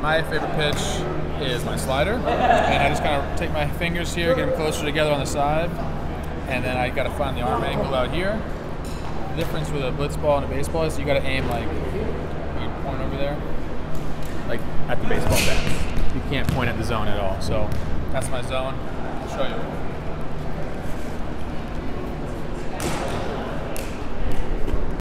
my favorite pitch is my slider, and I just kind of take my fingers here, get them closer together on the side, and then I got to find the arm angle out here. The difference with a Blitzball and a baseball is you got to aim like you point over there, like at the baseball bat. You can't point at the zone at all. So that's my zone. I'll show you.